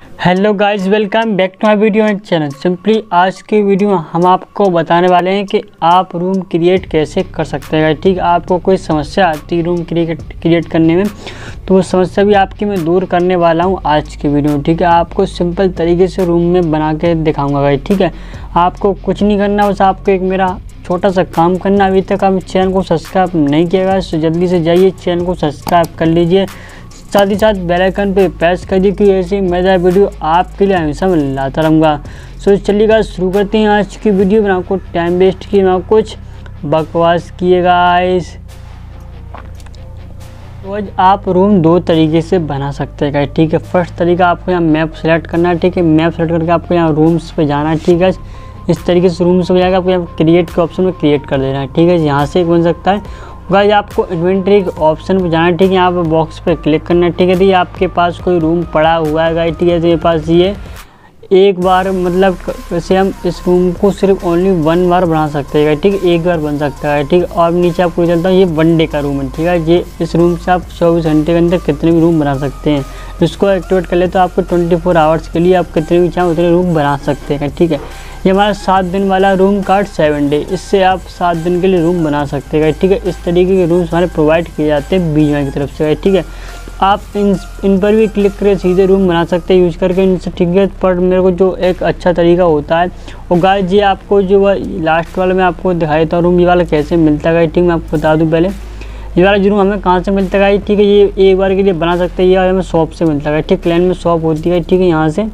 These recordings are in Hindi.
Hello guys welcome back to my video and channel simply आज की वीडियो में हम आपको बताने वाले हैं कि आप रूम क्रिएट कैसे कर सकते हैं। ठीक, आपको कोई समस्या आती है रूम क्रिएट क्रिएट करने में तो वो समस्या भी आपकी मैं दूर करने वाला हूँ आज की वीडियो में ठीक है, आपको सिंपल तरीके से रूम में बना के दिखाऊँगा गाइस ठीक है, आपको कुछ नहीं करना, बस आपको एक मेरा छोटा सा काम करना अभी तक आप चैनल को सब्सक्राइब नहीं किया तो जल्दी से जाइए चैनल को सब्सक्राइब कर लीजिए। साथ ही साथ बेल आइकन पे प्रेस कर दी क्योंकि ऐसी मज़ा वीडियो आपके लिए हमेशा मैं लाता रहूँगा। सो चलिएगा शुरू करते हैं आज की वीडियो में आपको टाइम वेस्ट किए ना कुछ बकवास किएगा इस तो आज आप रूम दो तरीके से बना सकते हैं ठीक है? फ़र्स्ट तरीका आपको यहाँ मैप सेलेक्ट करना है, ठीक है? मैप सेलेक्ट करके आपको यहाँ रूम्स पे जाना है, ठीक है? इस तरीके से रूम्स पे जाकर आपको यहाँ क्रिएट के ऑप्शन में क्रिएट कर देना है, ठीक है? यहाँ से बन सकता है। गाइस, आपको इन्वेंट्री के ऑप्शन पर जाना है, ठीक है? यहाँ पर बॉक्स पर क्लिक करना है, ठीक है? दी आपके पास कोई रूम पड़ा हुआ है, गाइस, ठीक है? मेरे पास ये एक बार मतलब वैसे हम इस रूम को सिर्फ़ ओनली वन बार बना सकते हैं, ठीक एक बार बन सकता है, ठीक और नीचे आपको चलता है, ये वन डे का रूम है, ठीक है? ये इस रूम से आप चौबीस घंटे के अंदर कितने भी रूम बना सकते हैं। इसको एक्टिवेट कर ले तो आपको ट्वेंटी फोर आवर्स के लिए आप कितने भी चाहें उतने रूम बना सकते हैं, ठीक है? ये हमारा सात दिन वाला रूम कार्ड सेवन डे इससे आप सात दिन के लिए रूम बना सकते हैं, ठीक है? इस तरीके के रूम्स हमारे प्रोवाइड किए जाते हैं बीमा की तरफ़ से, ठीक है? आप इन इन पर भी क्लिक करके सीधे रूम बना सकते हैं यूज़ करके। इनसे ठीक है, पर मेरे को जो एक अच्छा तरीका होता है, वो गाय जी आपको जो लास्ट वाला मैं आपको दिखाई देता हूँ रूम ये वाला कैसे मिलता है ठीक मैं आपको बता दूँ पहले। ये वाला जो रूम हमें कहाँ से मिलता है ठीक है, ये एक बार के लिए बना सकते हैं, ये हमें शॉप से मिलता है ठीक क्लैन में शॉप होती है ठीक है, यहाँ से।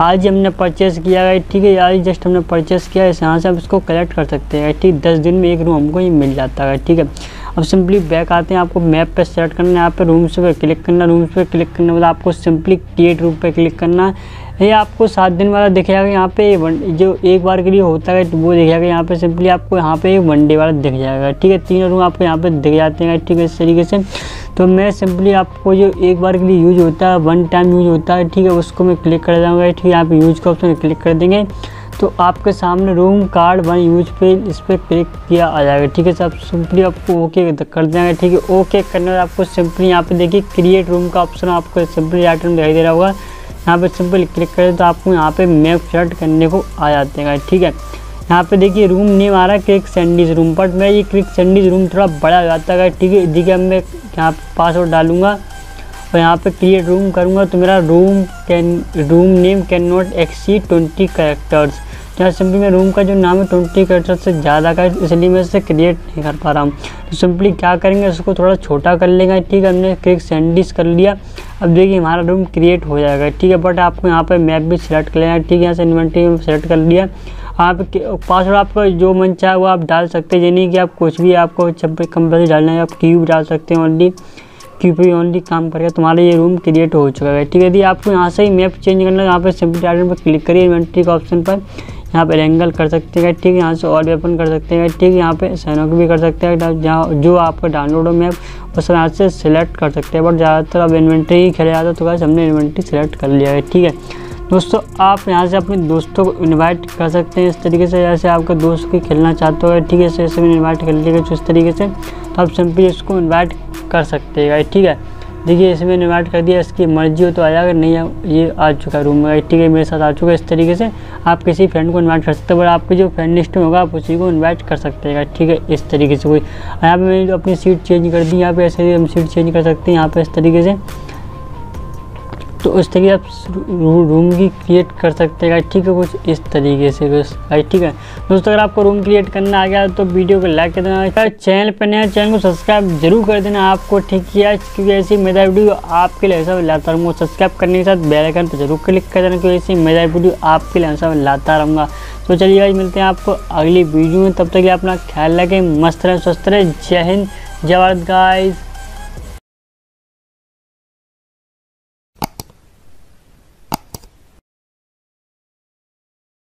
आज हमने परचेस किया है ठीक है, आज जस्ट हमने परचेस किया है यहाँ से हम इसको कलेक्ट कर सकते हैं ठीक, दस दिन में एक रूम हमको ये मिल जाता है ठीक है। अब सिंपली बैक आते हैं, आपको मैप पे सेलेक्ट करना है, यहाँ पे रूम्स पे क्लिक करना रूम्स पे क्लिक करने बाद आपको सिंपली क्रिएट रूम पे क्लिक करना है। ये आपको सात दिन वाला दिखेगा यहाँ पे वन जो एक बार के लिए होता है, वो दिखेगा यहाँ पे सिंपली आपको यहाँ पे वन डे वाला दिख जाएगा। ठीक है, तीनों रूम आपको यहाँ पे दिख जाते हैं, ठीक है, इस तरीके से। तो मैं सिंपली आपको जो एक बार के लिए यूज़ होता है वन टाइम यूज़ होता है, ठीक है, उसको मैं क्लिक कर जाऊँगा ठीक है, यहाँ पे यूज़ का ऑप्शन क्लिक कर देंगे। तो आपके सामने रूम कार्ड वन यूज़ पे इस पर क्लिक किया आ जाएगा, ठीक है सर सिंपली आपको ओके कर देंगे, ठीक है? ओके करने आपको सिंपली यहाँ पे देखिए क्रिएट रूम का ऑप्शन आपको सिंपली आइटम दिखाई दे रहा होगा। यहाँ पे सिंपल क्लिक करें तो आपको यहाँ पे मैप सेलेक्ट करने को आ जाते हैं, ठीक है? यहाँ पे देखिए रूम नेम आ रहा है क्रिक सैंडीज रूम बट मैं ये क्रिक सैंडीज रूम थोड़ा बड़ा जाता है ठीक है? देखिए अब मैं यहाँ पासवर्ड डालूँगा और यहाँ पे क्रिएट रूम करूँगा तो मेरा room can room name cannot exceed twenty characters यहाँ सिंपली मैं रूम का जो नाम है ट्वेंटी करेक्टर से ज़्यादा का इसलिए मैं इसे क्रिएट नहीं कर पा रहा हूँ। तो सिंपली क्या करेंगे उसको थोड़ा छोटा कर लेंगे। ठीक है, हमने क्रिक सैंडीज कर लिया। अब देखिए, हमारा रूम क्रिएट हो जाएगा। ठीक है बट आपको यहाँ पर मैप भी सिलेक्ट कर लेना ठीक है, यहाँ से इन्वेंट्री में सेलेक्ट कर लिया। आप पासवर्ड आपका जो मन चाहे वो आप डाल सकते हैं। यानी कि आप कुछ भी आपको कंपनी डालना है, आप क्यूब डाल सकते हैं ओनली ही ओनली काम करेगा तुम्हारा ये रूम क्रिएट हो चुका है। ठीक है, यदि आपको यहाँ से ही मैप चेंज करना है, यहाँ पर सिंपल आइटम पर क्लिक करिए इन्वेंट्री का ऑप्शन पर। यहाँ पर एंगल कर सकते हैं, ठीक है, यहाँ से और वेपन कर सकते हैं, ठीक यहाँ पे सैनोक भी कर सकते हैं, जहाँ जो आपका डाउनलोड हो मैप सब यहाँ से सिलेक्ट कर सकते हैं बट ज़्यादातर अब इन्वेंट्री ही खेला जाता है तो कैसे हमने इन्वेंट्री सेलेक्ट कर लिया है, ठीक है। दोस्तों, आप यहाँ से अपने दोस्तों को इनवाइट कर सकते हैं, इस तरीके से, जैसे आपका दोस्त की खेलना चाहते हो, ठीक है ऐसे भी इन्वाइट कर लीजिएगा इस तरीके से तो आप सिंपली इसको इन्वाइट कर सकते हैं ठीक है। देखिए, इसमें इन्वाइट कर दिया, इसकी मर्ज़ी हो तो आया, अगर नहीं, ये आ चुका है रूम में ठीक है मेरे साथ आ चुका है, इस तरीके से आप किसी फ्रेंड को इन्वाइट कर सकते हो बट आपके जो फ्रेंड लिस्ट में होगा, आप उसी को इन्वाइट कर सकते हैं, ठीक है, इस तरीके से कोई। यहाँ पे मैंने जो अपनी सीट चेंज कर दी, यहाँ पे ऐसे हम सीट चेंज कर सकते हैं, यहाँ पर इस तरीके से। तो उस तरीके आप रूम की क्रिएट कर सकते हैं। ठीक है कुछ इस तरीके से, बस आई ठीक है दोस्तों, अगर आपको रूम क्रिएट करना आ गया तो वीडियो को लाइक कर देना। चैनल पर नया चैनल को सब्सक्राइब ज़रूर कर देना। आपको ठीक किया क्योंकि ऐसी मेरा वीडियो आपके लिए ऐसा लाता रहूँगा। सब्सक्राइब करने के साथ बेल आइकन पर ज़रूर क्लिक कर देना, क्योंकि ऐसी मेरा वीडियो आपके लिए ऐसा लाता रहूँगा। तो चलिए आज मिलते हैं आपको अगली वीडियो में। तब तक अपना ख्याल रखें, मस्त रहें, स्वस्थ रहें। जय हिंद, जय भारत गाइज़